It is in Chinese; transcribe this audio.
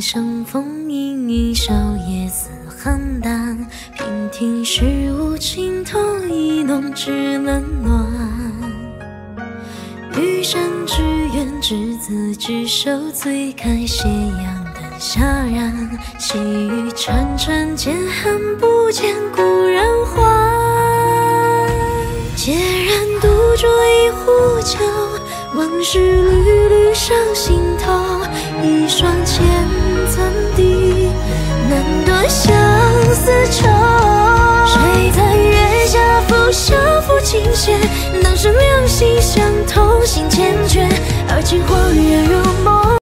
生风吟吟，少夜思邯郸。平庭事无情头，一弄只冷暖。余生只愿执子之手，醉看斜阳灯下燃。细雨潺潺，渐寒不见故人还。孑然独酌一壶酒，往事缕缕上心头。一双千层底，难断相思愁。谁在月下拂晓抚琴弦？当时两心相通，心缱绻。而今恍然如。